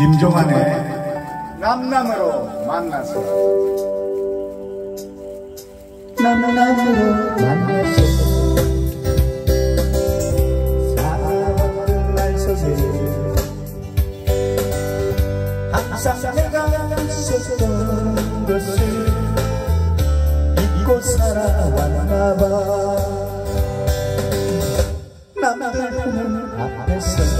김종환의 남남으로 만나서 남남으로 만나서 살아왔던 날 속에 항상 내가 있었던 것을 잊고 살아왔나 봐 남들 보는 앞에서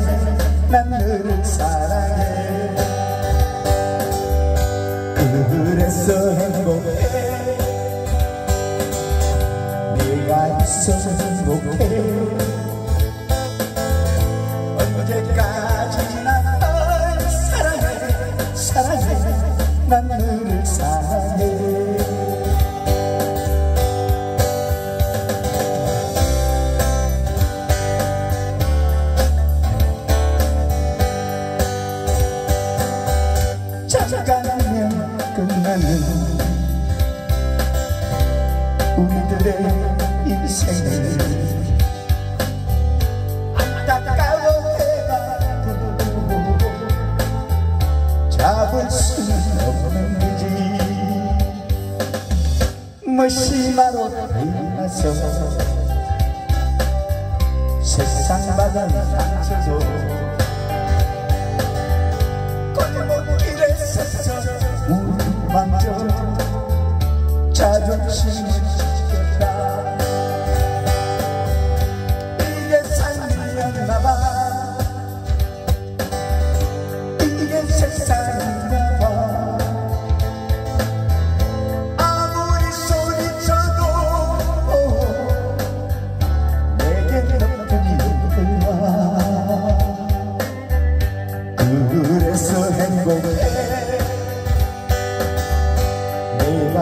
사랑해 사랑해. 난늘 사랑해 그래서 행복해. 내가 있어 행복해. 언제까지 우리들의 인생을 안타까워 해봐도 잡을 수는 없는 거지. 무심하로 태어나서 세상 받은 상처도 골목길에 서서 우만져 자존심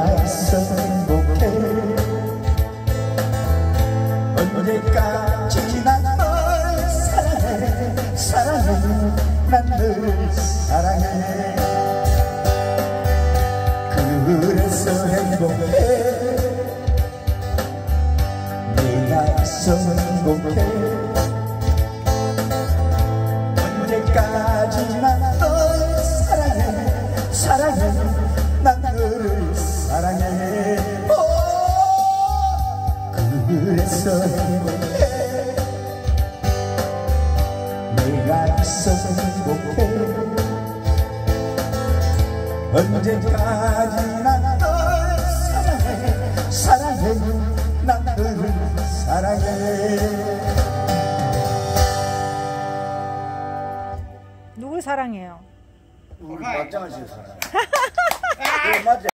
내가 있어 행복해 언제까지나 널 사랑해 사랑해. 난 늘 사랑해. 그래서 행복해. 내가 있어 행복해 언제까지나 내가 있어 행복해 언제까지나 널 사랑해 사랑해 난늘 사랑해 누굴 사랑해요? 우리 맞장하시겠어요? 맞죠?